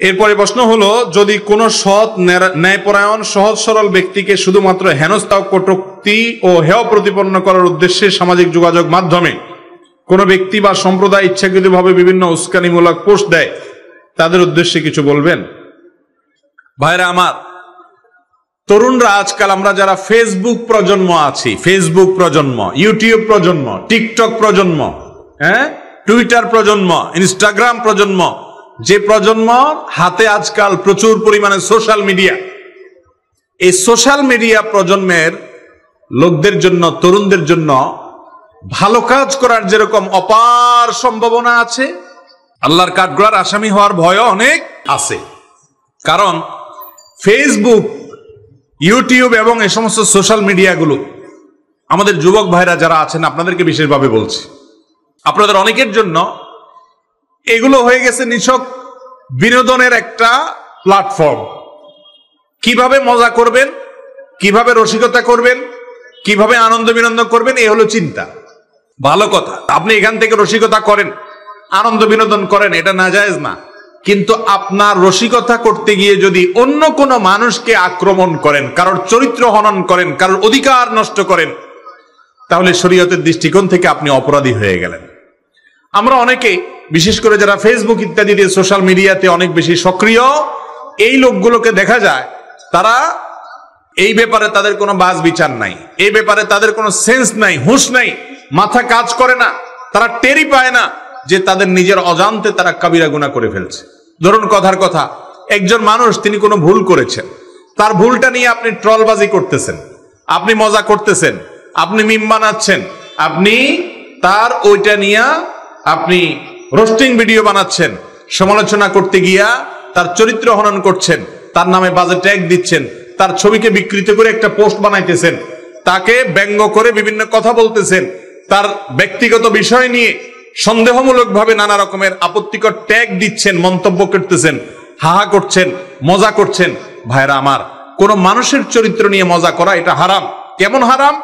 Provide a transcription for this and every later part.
এরপরে প্রশ্ন হলো, যদি কোনো সৎ ন্যায়- ন্যায়পরায়ণ, সহজ সরল ব্যক্তিকে শুধুমাত্র হেনস্থা কটুক্তি ও হেয় প্রতিপন্ন করার উদ্দেশ্যে সামাজিক যোগাযোগ মাধ্যমে কোনো ব্যক্তি বা সম্প্রদায় ইচ্ছাকৃতভাবে বিভিন্ন উস্কানিমূলক পোস্ট দেয়, তাদের উদ্দেশ্যে কিছু বলবেন? ভাইরা আমার, তরুণরা আজকাল আমরা যারা ফেসবুক প্রজন্ম আছি ফেসবুক প্রজন্ম ইউটিউব প্রজন্ম টিকটক প্রজন্ম হ্যাঁ? টুইটার প্রজন্ম ইনস্টাগ্রাম প্রজন্ম যে প্রজন্ম হাতে আজকাল প্রচুর পরিমাণে সোশ্যাল মিডিয়া। এই সোশ্যাল মিডিয়া প্রজন্মের লোকদের জন্য, তরুণদের জন্য ভালো কাজ করার যেরকম অপার সম্ভাবনা আছে, আল্লাহর কাঠগড়ার আসামি হওয়ার ভয়ও অনেক আছে। কারণ ফেসবুক ইউটিউব এবং এই সমস্ত সোশ্যাল মিডিয়াগুলো, আমাদের যুবক ভাইরা যারা আছেন, আপনাদেরকে বিশেষভাবে বলছি। আপনাদের অনেকের জন্য এগুলো হয়ে গেছে নিছক বিনোদনের একটা প্ল্যাটফর্ম কীভাবে মজা করবেন? কীভাবে রসিকতা করবেন? কীভাবে আনন্দ বিনোদন করবেন? এ হলো চিন্তা। ভালো কথা। আপনি এখান থেকে রসিকতা করেন, আনন্দ বিনোদন করেন, এটা না জায়েজ না। কিন্তু আপনার রসিকতা করতে গিয়ে যদি অন্য কোনো মানুষকে আক্রমণ করেন, কারোর চরিত্র হনন করেন, কারোর অধিকার নষ্ট করেন, তাহলে শরীয়তের দৃষ্টিকোণ থেকে আপনি অপরাধী হয়ে গেলেন। আমরা অনেকে বিশেষ করে যারা ফেসবুক ইত্যাদি দিয়ে সোশ্যাল মিডিয়াতে অনেক বেশি সক্রিয়, এই লোকগুলোকে দেখা যায়, তারা এই ব্যাপারে তাদের কোনো বাজ বিচার নাই, এই ব্যাপারে তাদের কোনো সেন্স নাই, হুঁশ নাই, মাথা কাজ করে না, তারা টেরি পায় না যে তাদের নিজের অজান্তে তারা কাবিরা গুণা করে ফেলছে। ধরুন কথার কথা, একজন মানুষ তিনি কোনো ভুল করেছেন, তার ভুলটা নিয়ে আপনি ট্রলবাজি করতেছেন, আপনি মজা করতেছেন, আপনি মিম বানাচ্ছেন, আপনি তার ওইটা নিয়ে আপনি রোস্টিং ভিডিও বানাচ্ছেন। সমালোচনা করতে গিয়া তার চরিত্র হনন করছেন। তার নামে বাজে ট্যাগ দিচ্ছেন। তার ছবিকে বিকৃত করে একটা পোস্ট বানাইতেছেন। তাকে ব্যঙ্গ করে বিভিন্ন কথা বলতেছেন। তার ব্যক্তিগত বিষয় নিয়ে সন্দেহমূলক ভাবে নানা রকমের আপত্তিকর ট্যাগ দিচ্ছেন, মন্তব্য করতেছেন, হাহা করছেন, মজা করছেন। ভাইরা আমার, কোন মানুষের চরিত্র নিয়ে মজা করা এটা হারাম। কেমন হারাম?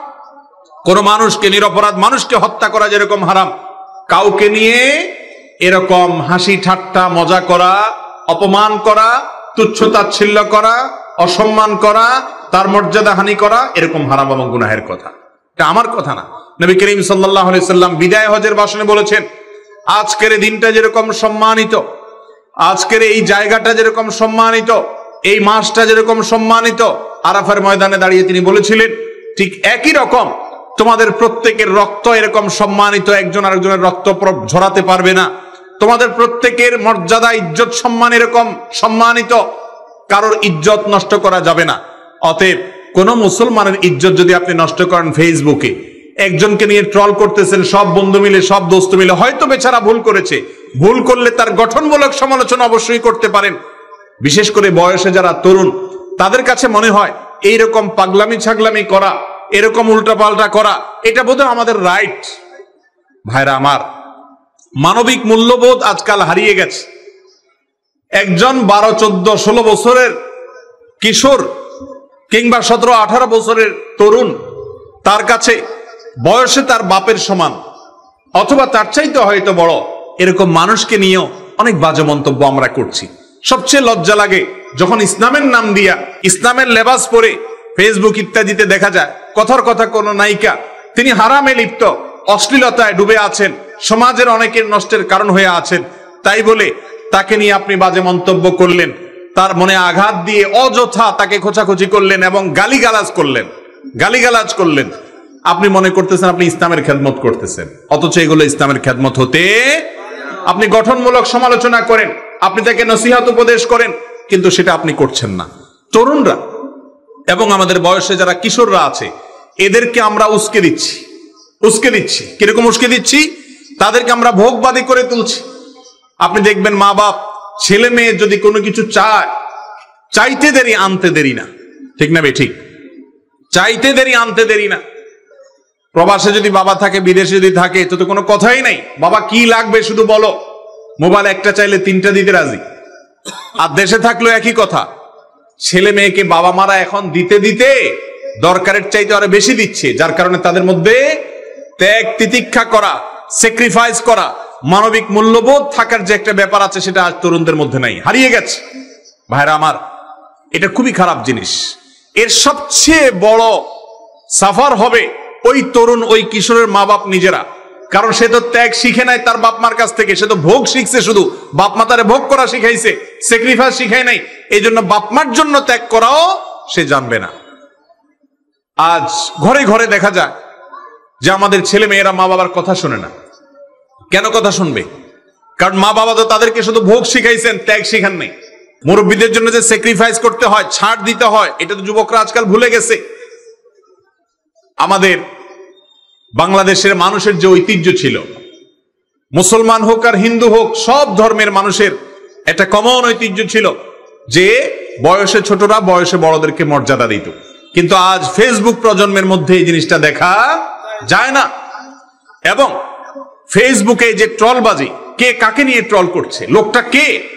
কোন মানুষকে, নিরপরাধ মানুষকে হত্যা করা যেরকম হারাম। কাউকে নিয়ে এরকম হাসি ঠাট্টা, মজা করা, অপমান করা তুচ্ছ তাচ্ছিল্য করা, অসম্মান করা, তার মর্যাদা হানি করা, এরকম হারাম এবং গুনাহের কথা। এটা আমার কথা না। নবী করিম সাল্লাহ সাল্লাম বিদায় হজের ভাষণে বলেছেন, আজকের দিনটা যেরকম সম্মানিত, আজকের এই জায়গাটা যেরকম সম্মানিত, এই মাসটা যেরকম সম্মানিত, আরাফার ময়দানে দাঁড়িয়ে তিনি বলেছিলেন, ঠিক একই রকম তোমাদের প্রত্যেকের রক্ত এরকম সম্মানিত, একজন আরেকজনের রক্ত ঝরাতে পারবে না। তোমাদের প্রত্যেকের মর্যাদা, ইজ্জত, সম্মান এরকম সম্মানিত। কারোর ইজ্জত নষ্ট করা যাবে না। অতএব কোন মুসলমানের ইজ্জত যদি আপনি নষ্ট করেন ফেসবুকে, একজনকে নিয়ে ট্রল করতেছেন, সব বন্ধু মিলে, সব দোস্ত মিলে, হয়তো বেচারা ভুল করেছে। ভুল করলে তার গঠনমূলক সমালোচনা অবশ্যই করতে পারেন। বিশেষ করে বয়সে যারা তরুণ, তাদের কাছে মনে হয়, এইরকম পাগলামি ছাগলামি করা, এরকম উল্টাপাল্টা করা, এটা বোধহয় আমাদের রাইট ভাইরা আমার মানবিক মূল্যবোধ আজকাল হারিয়ে গেছে। একজন বারো, চোদ্দ, ষোলো বছরের কিশোর কিংবা সতেরো, আঠারো বছরের তরুণ, তার কাছে বয়সে তার বাপের সমান, অথবা তার চাইতে হয়তো বড়, এরকম মানুষকে নিয়েও অনেক বাজে মন্তব্য আমরা করছি। সবচেয়ে লজ্জা লাগে যখন ইসলামের নাম দিয়া, ইসলামের লেবাস পরে ফেসবুক ইত্যাদিতে দেখা যায়, কথার কথা কোনো নায়িকা, তিনি হারামে লিপ্ত, অশ্লীলতায় ডুবে আছেন সমাজের অনেকের নষ্টের কারণ হয়ে আছেন। তাই বলে তাকে নিয়ে আপনি বাজে মন্তব্য করলেন। তার মনে আঘাত দিয়ে অযথা তাকে খোঁচাখুচি করলেন এবং গালিগালাজ করলেন। গালিগালাজ করলেন। আপনি মনে করতেছেন আপনি ইসলামের খেদমত করতেছেন। অথচ এগুলো ইসলামের খেদমত হতে আপনি গঠনমূলক সমালোচনা করেন। আপনি তাকে নসিহত উপদেশ করেন, কিন্তু সেটা আপনি করছেন না। তরুণরা এবং আমাদের বয়সে যারা কিশোররা আছে, এদেরকে আমরা উস্কে দিচ্ছি। উস্কে দিচ্ছি। কীরকম উস্কে দিচ্ছি? তাদেরকে আমরা ভোগবাদী করে তুলছি। আপনি দেখবেন মা বাপ, ছেলে মেয়ে যদি কোনো কিছু চায়, চাইতে দেরি আনতে দেরি না। ঠিক না ঠিক? চাইতে দেরি আনতে দেরি না। প্রবাসে যদি বাবা থাকে, বিদেশে যদি থাকে, তো তো কোনো কথাই নাই। বাবা, কি লাগবে শুধু বলো। মোবাইল একটা চাইলে তিনটা দিতে রাজি। আর দেশে থাকলেও একই কথা। ছেলে মেয়েকে বাবা মারা এখন দিতে দিতে দরকারের চাইতে আরও বেশি দিচ্ছে, যার কারণে তাদের মধ্যে ত্যাগ তিতিক্ষা করা। স্যাক্রিফাইস করা মানবিক মূল্যবোধ থাকার যে একটা ব্যাপার আছে, সেটা আজ তরুণদের মধ্যে নাই। হারিয়ে গেছে। ভাইরা আমার, এটা খুবই খারাপ জিনিস। এর সবচেয়ে বড় সাফার হবে ওই তরুণ, ওই কিশোরের মা বাপ নিজেরা। কারণ সে তো ত্যাগ শিখে নাই তার বাপ মার কাছ থেকে, সে তো ভোগ শিখছে শুধু। বাপ মা তারে ভোগ করা শিখাইছে স্যাক্রিফাইস শিখায় নাই। এই জন্য বাপ মার জন্য ত্যাগ করাও সে জানবে না। আজ ঘরে ঘরে দেখা যায় যে আমাদের ছেলে মেয়েরা মা বাবার কথা শোনে না। কেন কথা শুনবে? কারণ মা বাবা তো তাদেরকে শুধু ভোগ শিখাইছেন, ত্যাগ শিখান নাই। মুরব্বীদের জন্য যে স্যাক্রিফাইস করতে হয়, ছাড় দিতে হয়, এটা তো যুবকরা আজকাল ভুলে গেছে। আমাদের বাংলাদেশের মানুষের যে ঐতিহ্য ছিল, মুসলমান হোক আর হিন্দু হোক, সব ধর্মের মানুষের একটা কমন ঐতিহ্য ছিল যে বয়সে ছোটরা বয়সে বড়দেরকে মর্যাদা দিত। কিন্তু আজ ফেসবুক প্রজন্মের মধ্যে এই জিনিসটা দেখা যায় না। এবং ফেসবুকে যে ট্রলবাজি, কে কাকে নিয়ে ট্রল করছে, লোকটা কে?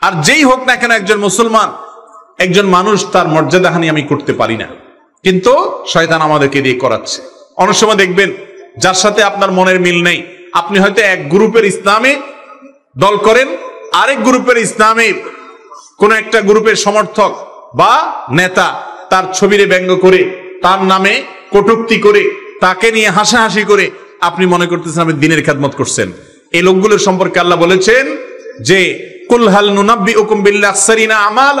আর যেই হোক না কেন একজন মুসলমান, একজন মানুষ তার মর্যাদাহানি আমি করতে পারি না। কিন্তু শয়তান আমাদেরকে দিয়ে করাচ্ছে। অনেক সময় দেখবেন, যার সাথে আপনার মনের মিল নেই, আপনি হয়তো এক গ্রুপের ইসলামে দল করেন, আরেক গ্রুপের ইসলামের কোন একটা গ্রুপের সমর্থক বা নেতা তার ছবিরে ব্যঙ্গ করে, তার নামে কটুক্তি করে তাকে নিয়ে হাসাহাসি করে আপনি মনে করতেছেন আপনি দিনের খেদমত করছেন। এই লোকগুলোর সম্পর্কে আল্লাহ বলেছেন যে কুলহাল নুনাব্বি হুকুম বিল্লাহ সারিনা আমাল?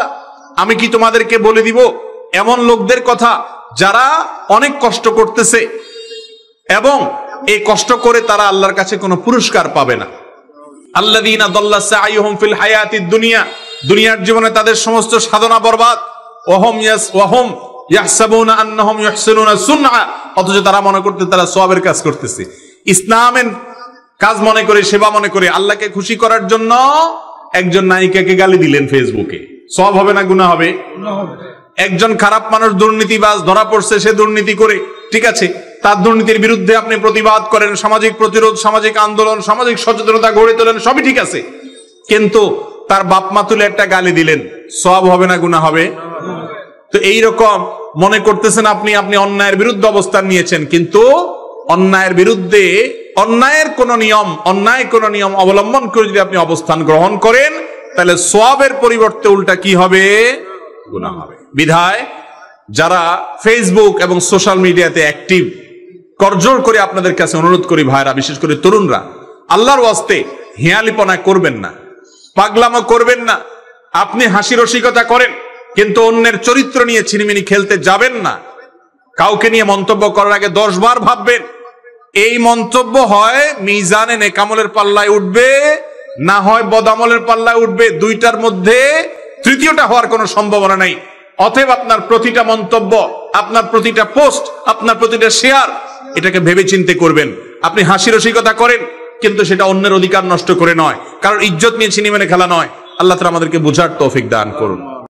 আমি কি তোমাদেরকে বলে দিব, এমন লোকদের কথা যারা অনেক কষ্ট করতেছে এবং এই কষ্ট করে তারা আল্লাহর কাছে কোনো পুরস্কার পাবে না। আল্লাযীনা দাল্লা ফিল হায়াতিদ দুনিয়া, দুনিয়ার জীবনে তাদের সমস্ত সাধনা বরবাদ। ওহম ইয়াস, ওহম ইয়াহসাবুনা আন্নাহুম ইহসিনুনা সুনআ। অথচ তারা মনে করতে, তারা সওয়াবের কাজ করতেছে। ইসলামের কাজ মনে করে, সেবা মনে করে, আল্লাহকে খুশি করার জন্য একজন নায়িকাকে গালি দিলেন ফেসবুকে। সব হবে না গুনাহ হবে? একজন খারাপ মানুষ দুর্নীতিবাজ, ধরা পড়ছে, সে দুর্নীতি করে। ঠিক আছে, তার দুর্নীতির বিরুদ্ধে আপনি প্রতিবাদ করেন, সামাজিক প্রতিরোধ, সামাজিক আন্দোলন, সামাজিক সচেতনতা গড়ে তোলেন, সবই ঠিক আছে। কিন্তু তার বাপ মা তুলে একটা গালি দিলেন সব হবে না গুণা হবে? তো এই রকম মনে করতেছেন আপনি আপনি অন্যায়ের বিরুদ্ধে অবস্থান নিয়েছেন, কিন্তু অন্যায়ের বিরুদ্ধে অন্যায়ের কোন নিয়ম, অন্যায় কোন নিয়ম অবলম্বন করে যদি আপনি অবস্থান গ্রহণ করেন, তাহলে সোয়াবের পরিবর্তে উল্টা কি হবে? গুণা হবে। বিধায় যারা ফেসবুক এবং সোশ্যাল মিডিয়াতে অ্যাক্টিভ করজোর করে আপনাদের কাছে অনুরোধ করি ভাইরা, বিশেষ করে তরুণরা, আল্লাহর ওয়াস্তে হিয়ালিপনা করবেন না, পাগলামো করবেন না, আপনি হাসি রসিকতা করেন। কিন্তু অন্যের চরিত্র নিয়ে ছিনিমিনি খেলতে যাবেন না। কাউকে নিয়ে মন্তব্য করার আগে দশ বার ভাববেন, এই মন্তব্য হয় মিজানে নেকামলের পাল্লায় উঠবে, না হয় বদামলের পাল্লায় উঠবে, দুইটার মধ্যে তৃতীয়টা হওয়ার কোনো সম্ভাবনা নাই। অতএব আপনার প্রতিটা মন্তব্য, আপনার প্রতিটা পোস্ট, আপনার প্রতিটা শেয়ার, এটাকে ভেবে চিন্তে করবেন। আপনি হাসি রসিকতা করেন, কিন্তু সেটা অন্যের অধিকার নষ্ট করে নয়। কারণ ইজ্জত নিয়ে ছিনিমেনে খেলা নয়। আল্লাহ তালা আমাদেরকে বুঝার তৌফিক দান করুন।